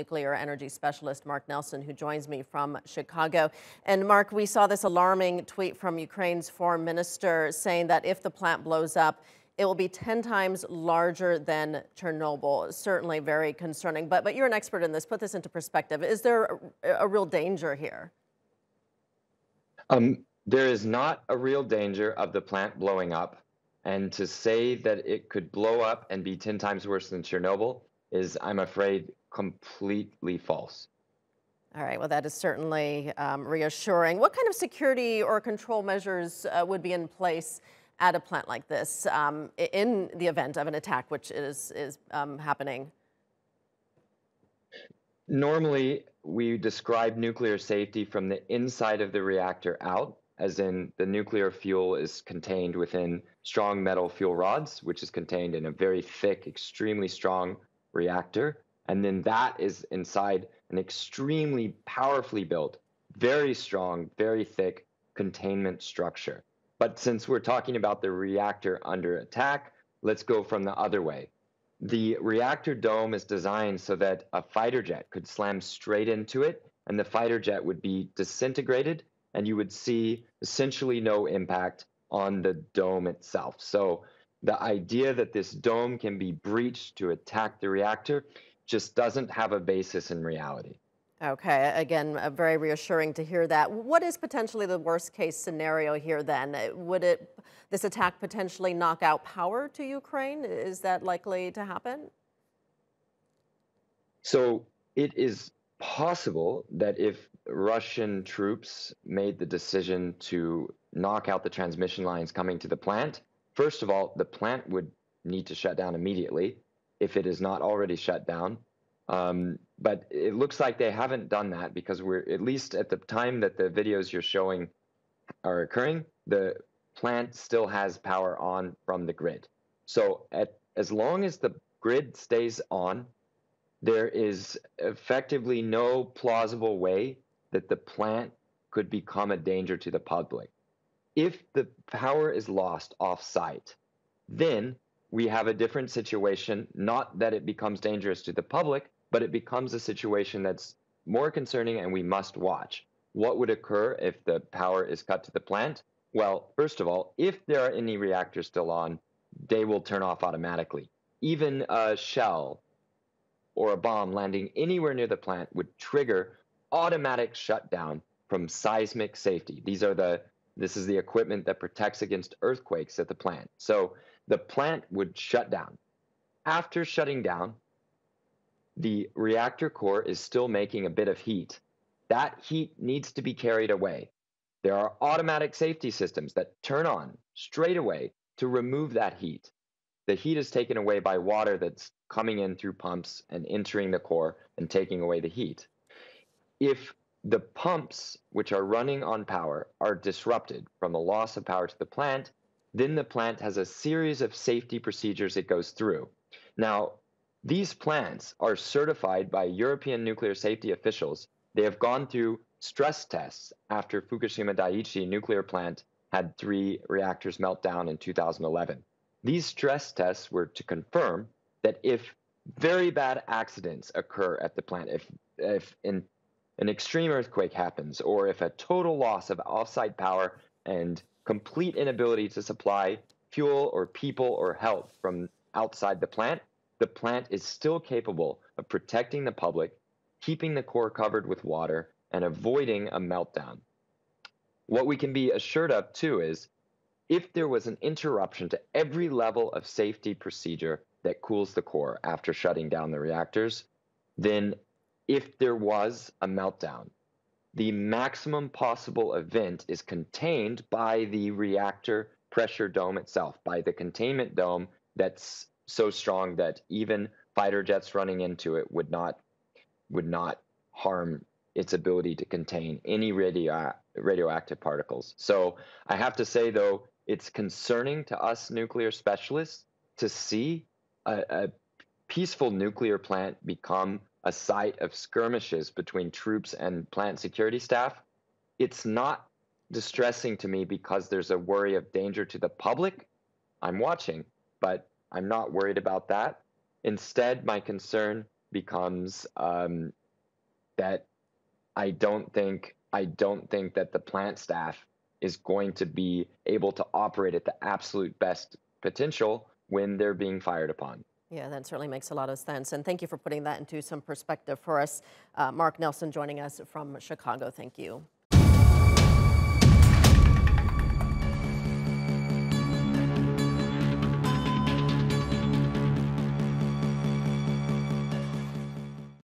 nuclear energy specialist Mark Nelson, who joins me from Chicago. And Mark, we saw this alarming tweet from Ukraine's foreign minister saying that if the plant blows up, it will be 10 times larger than Chernobyl. Certainly very concerning. But, but you're an expert in this. Put this into perspective. Is there a, a real danger here? Um, there is not a real danger of the plant blowing up. And to say that it could blow up and be 10 times worse than Chernobyl is, I'm afraid, completely false. All right, well, that is certainly um, reassuring. What kind of security or control measures uh, would be in place at a plant like this um, in the event of an attack, which is, is um, happening? Normally, we describe nuclear safety from the inside of the reactor out as in the nuclear fuel is contained within strong metal fuel rods, which is contained in a very thick, extremely strong reactor. And then that is inside an extremely powerfully built, very strong, very thick containment structure. But since we're talking about the reactor under attack, let's go from the other way. The reactor dome is designed so that a fighter jet could slam straight into it and the fighter jet would be disintegrated and you would see essentially no impact on the dome itself. So the idea that this dome can be breached to attack the reactor just doesn't have a basis in reality. Okay, again, very reassuring to hear that. What is potentially the worst case scenario here then? Uh, would it this attack potentially knock out power to Ukraine? Is that likely to happen? So it is possible that if Russian troops made the decision to knock out the transmission lines coming to the plant, first of all, the plant would need to shut down immediately if it is not already shut down. Um, but it looks like they haven't done that because we're at least at the time that the videos you're showing are occurring, the plant still has power on from the grid. So at, as long as the grid stays on, there is effectively no plausible way that the plant could become a danger to the public. If the power is lost off site, then we have a different situation, not that it becomes dangerous to the public, but it becomes a situation that's more concerning and we must watch. What would occur if the power is cut to the plant? Well, first of all, if there are any reactors still on, they will turn off automatically. Even a shell or a bomb landing anywhere near the plant would trigger automatic shutdown from seismic safety. These are the this is the equipment that protects against earthquakes at the plant. So the plant would shut down. After shutting down, the reactor core is still making a bit of heat. That heat needs to be carried away. There are automatic safety systems that turn on straight away to remove that heat. The heat is taken away by water that's coming in through pumps and entering the core and taking away the heat if the pumps, which are running on power, are disrupted from the loss of power to the plant, then the plant has a series of safety procedures it goes through. Now, these plants are certified by European nuclear safety officials. They have gone through stress tests after Fukushima Daiichi nuclear plant had three reactors melt down in 2011. These stress tests were to confirm that if very bad accidents occur at the plant, if, if in an extreme earthquake happens, or if a total loss of offsite power and complete inability to supply fuel or people or help from outside the plant, the plant is still capable of protecting the public, keeping the core covered with water, and avoiding a meltdown. What we can be assured of, too, is if there was an interruption to every level of safety procedure that cools the core after shutting down the reactors, then if there was a meltdown. The maximum possible event is contained by the reactor pressure dome itself, by the containment dome that's so strong that even fighter jets running into it would not would not harm its ability to contain any radio, radioactive particles. So I have to say, though, it's concerning to us nuclear specialists to see a, a peaceful nuclear plant become a site of skirmishes between troops and plant security staff, it's not distressing to me because there's a worry of danger to the public. I'm watching, but I'm not worried about that. Instead, my concern becomes um, that I don't think I don't think that the plant staff is going to be able to operate at the absolute best potential when they're being fired upon. Yeah, that certainly makes a lot of sense. And thank you for putting that into some perspective for us. Uh, Mark Nelson joining us from Chicago. Thank you.